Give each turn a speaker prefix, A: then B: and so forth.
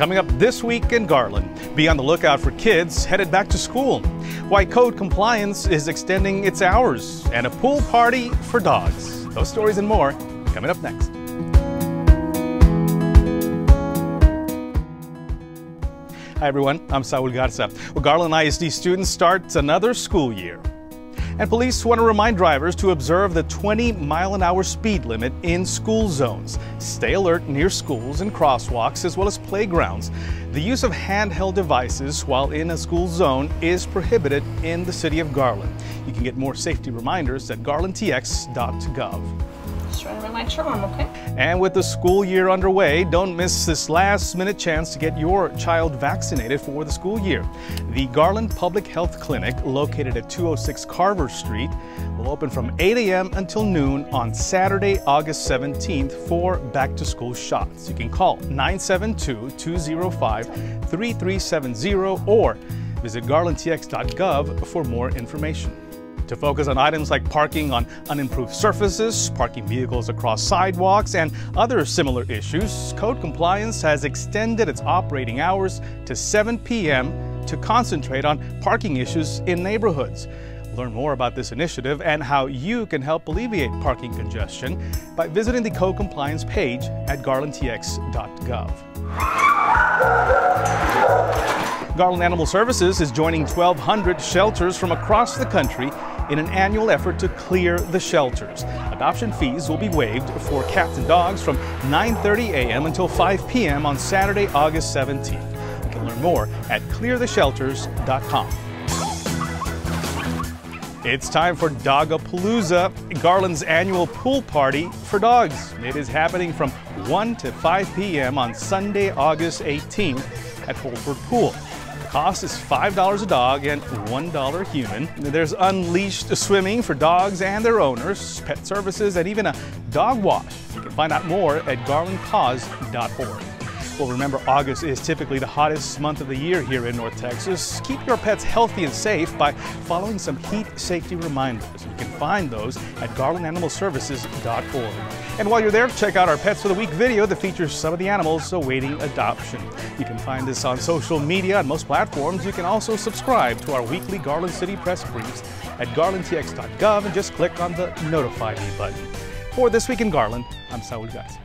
A: Coming up this week in Garland, be on the lookout for kids headed back to school. Why code compliance is extending its hours, and a pool party for dogs. Those stories and more coming up next. Hi everyone, I'm Saul Garza. Well, Garland ISD students start another school year. And police want to remind drivers to observe the 20 mile an hour speed limit in school zones. Stay alert near schools and crosswalks as well as playgrounds. The use of handheld devices while in a school zone is prohibited in the city of Garland. You can get more safety reminders at garlandtx.gov.
B: Charm, okay?
A: And with the school year underway, don't miss this last minute chance to get your child vaccinated for the school year. The Garland Public Health Clinic, located at 206 Carver Street, will open from 8 a.m. until noon on Saturday, August 17th for back to school shots. You can call 972 205 3370 or visit garlandtx.gov for more information to focus on items like parking on unimproved surfaces, parking vehicles across sidewalks, and other similar issues, Code Compliance has extended its operating hours to 7 p.m. to concentrate on parking issues in neighborhoods. Learn more about this initiative and how you can help alleviate parking congestion by visiting the Code Compliance page at garlandtx.gov. Garland Animal Services is joining 1,200 shelters from across the country in an annual effort to clear the shelters. Adoption fees will be waived for cats and dogs from 9.30 a.m. until 5 p.m. on Saturday, August 17th. You can learn more at cleartheshelters.com. It's time for Dogapalooza, Garland's annual pool party for dogs. It is happening from 1 to 5 p.m. on Sunday, August 18th at Holford Pool. Cost is $5 a dog and $1 human. There's unleashed swimming for dogs and their owners, pet services, and even a dog wash. You can find out more at garlandpaws.org. Well, remember, August is typically the hottest month of the year here in North Texas. Keep your pets healthy and safe by following some heat safety reminders. You can find those at garlandanimalservices.org. And while you're there, check out our Pets for the Week video that features some of the animals awaiting adoption. You can find this on social media on most platforms. You can also subscribe to our weekly Garland City Press briefs at garlandtx.gov and just click on the Notify Me button. For This Week in Garland, I'm Saul Garza.